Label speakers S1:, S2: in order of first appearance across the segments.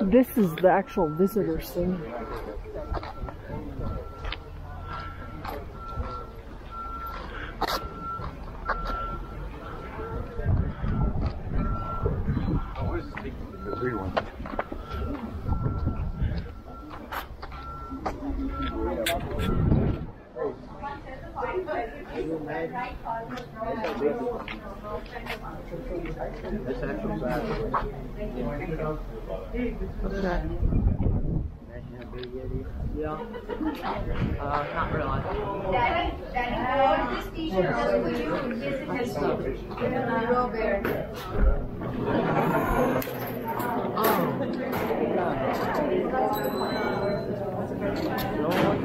S1: This is the actual visitor center. Yeah. Uh, not really.
S2: Daddy, Daddy, this t-shirt it. Real bear.
S1: Don't look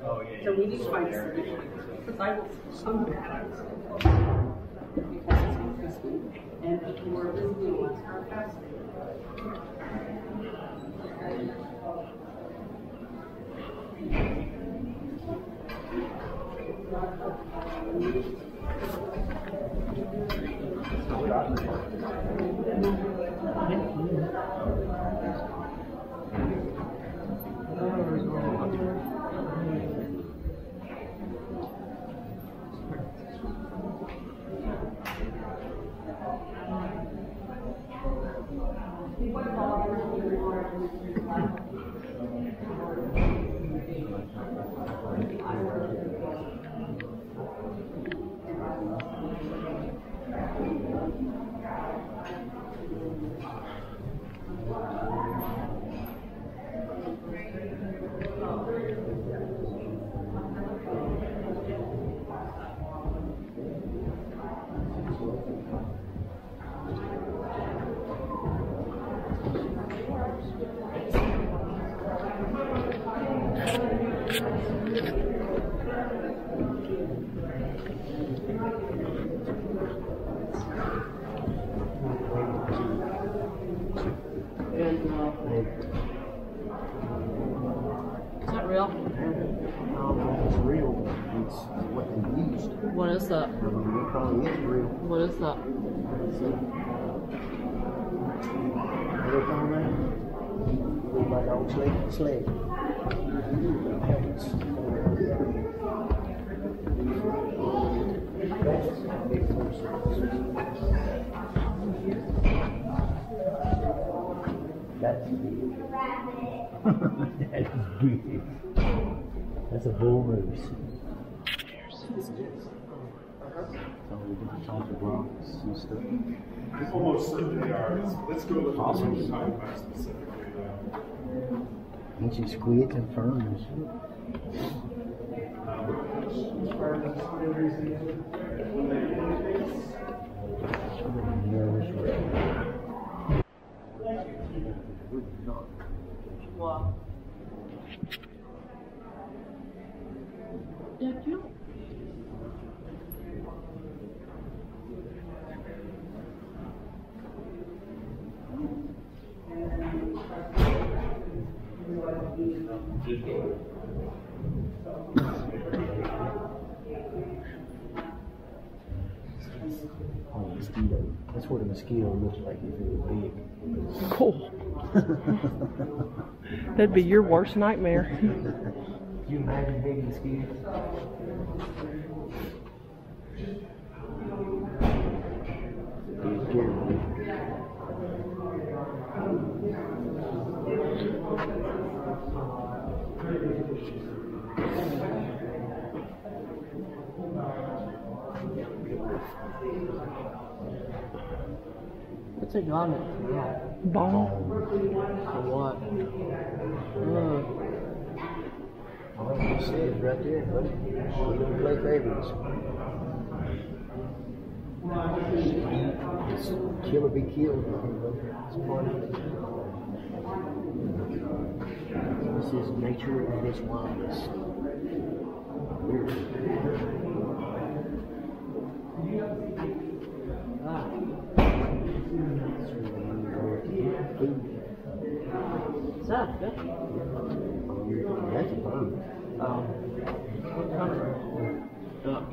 S3: So we need to find a solution. Because I will, some because it's increasing. And if you are visiting once our fasting. And, uh, is that real?
S4: No, it's real. It's what they used.
S1: What is that?
S4: It probably.
S1: What is that?
S4: Look on there. Look like old sled. sled. That's big. That's big. That's a bull moose. So we can talk to Bronx and stuff.
S5: Almost certainly are. Let's, go
S4: Awesome.
S5: uh,
S4: Ancient squids and?
S1: Yeah, you.
S4: Oh, mosquito. That's what a mosquito looks like if it was big.
S1: Cool. That'd be your worst nightmare.
S4: Can you imagine big mosquitoes? Be careful.
S1: What's it on it?
S4: Yeah.
S1: Ball. For what? Uh,
S4: Oh, you see it right there, buddy. We don't play favorites. It's kill or be killed. It's part of it. This is nature at its wildest.
S1: Is that good?
S4: That's a bird.
S1: Um, what kind
S4: Duck.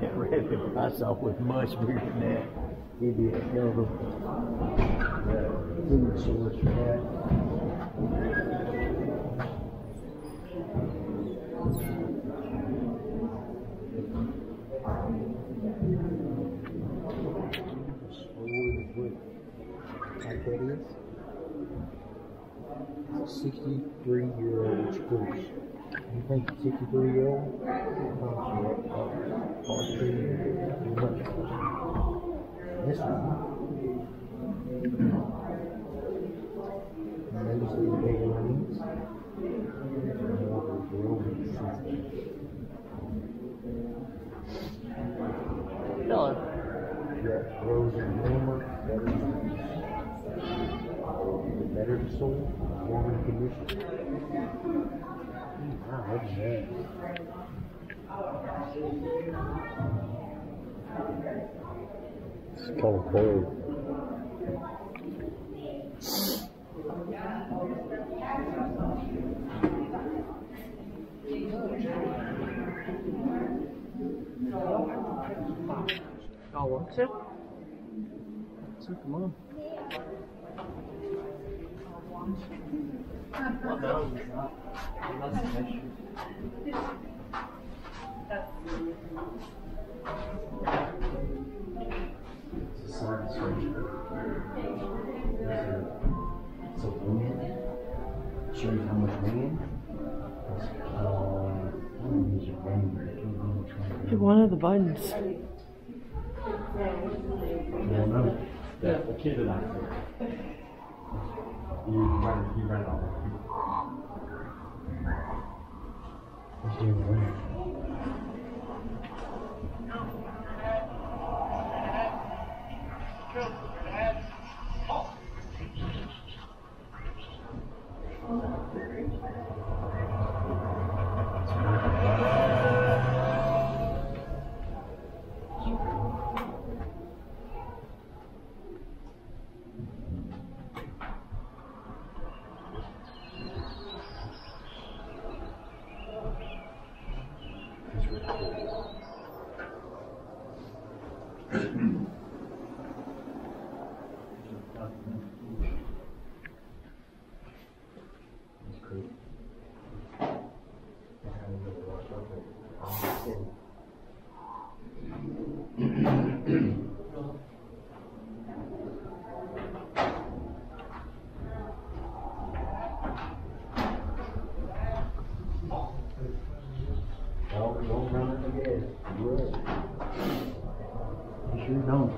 S4: That rabbit I saw was much bigger than that. He'd be a hell of a uh, food source for that. Like that is? It's a 63 year old spruce. You think 63 year old? This one. The ones.
S1: Hello.
S4: Yeah, rose and. The better the soil, uh, warmer condition. Wow, look at that. It's kind of cold.
S1: Y'all want to?
S4: So come on.
S1: It's
S4: a sign surgery. It's a you how much one.
S1: Hit one of the buttons.
S5: Yeah, the kid and I. He ran, he ran off.
S4: It's doing You sure don't.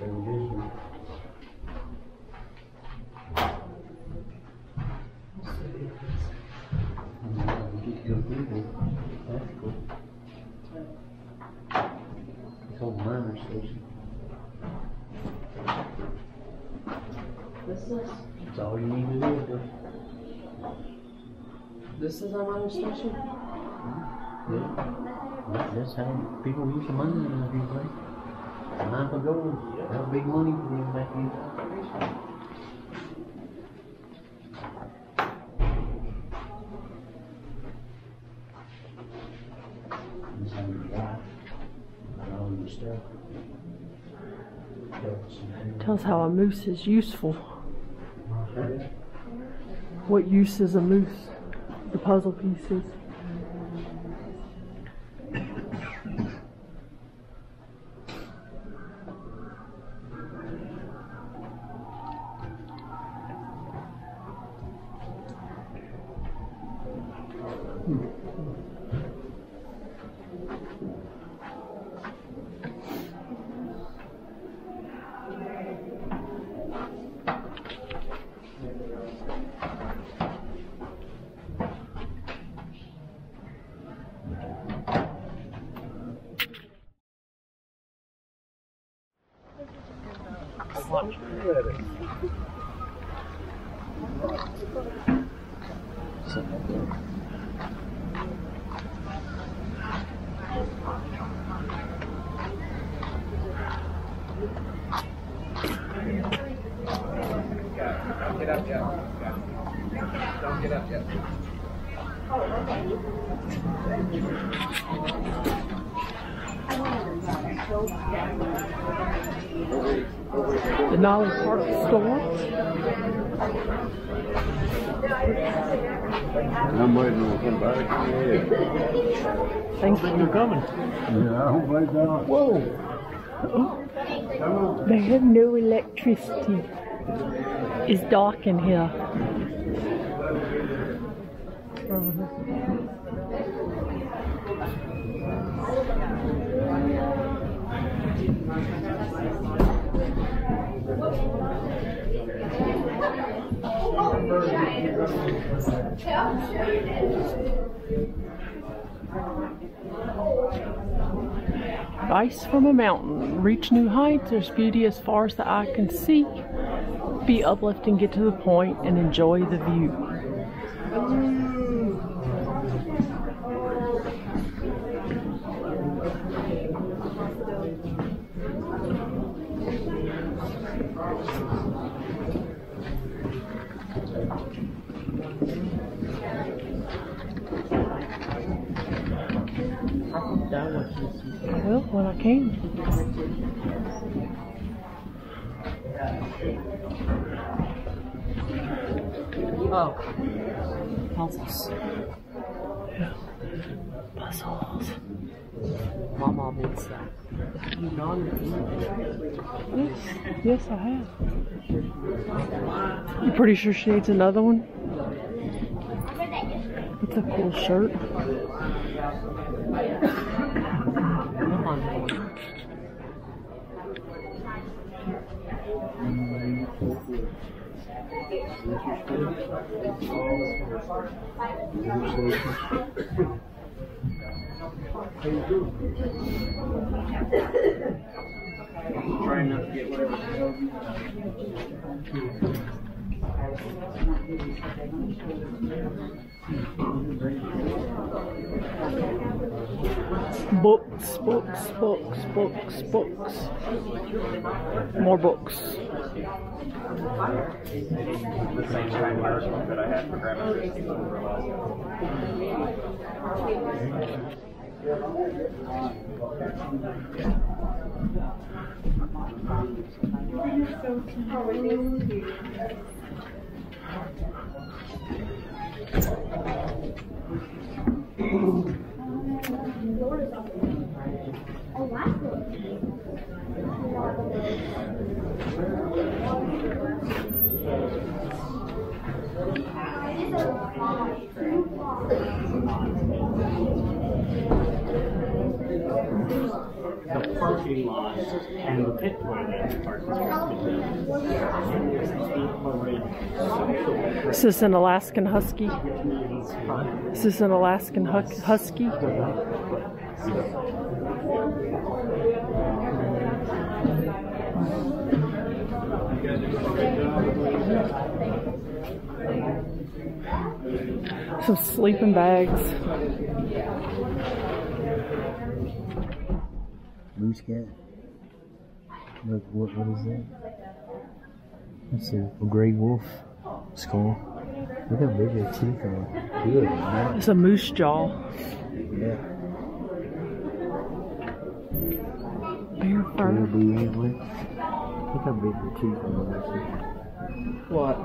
S4: They will just- Get to go through there. That's cool. It's on miner station.
S1: This is
S4: That's all you need to do. Just,
S1: this is our miner station.
S4: yeah. That- That's how people use the money in these places. Time for gold. That's big money for them back in. That's how you buy. And all your stuff.
S1: Tells how a moose is useful. What use is a moose? The puzzle pieces.
S5: Don't get up yet.
S1: Denali Park store.
S4: I'm waiting on somebody. Yeah.
S1: Thank you for coming.
S4: Yeah, I don't blame that.
S1: Whoa. They have no electricity. It's dark in here. Ice from a mountain. Reach new heights. There's beauty as far as the eye can see. Be uplifting, get to the point, and enjoy the view. When I came.
S6: Oh. Puzzles.
S1: Yeah, Puzzles.
S6: My mom makes that. You to
S1: Yes, yes, I have. You pretty sure she needs another one? That's a cool shirt.
S5: Trying not to get whatever.
S1: Books, books, books, books, books. More books.
S5: Christie over Alaska.
S7: the parking lot and the pit where the parking is.
S1: Is this an Alaskan Husky? Is this an Alaskan hu- Husky? Some sleeping bags.
S4: Moose cat. Look, what, what is that? That's a, a gray wolf skull. Look how big their teeth are. Good, man.
S1: It's a moose jaw.
S4: Yeah.
S1: Bear
S4: Real
S1: fur.
S4: blue antler. Look how big their teeth are.
S6: What?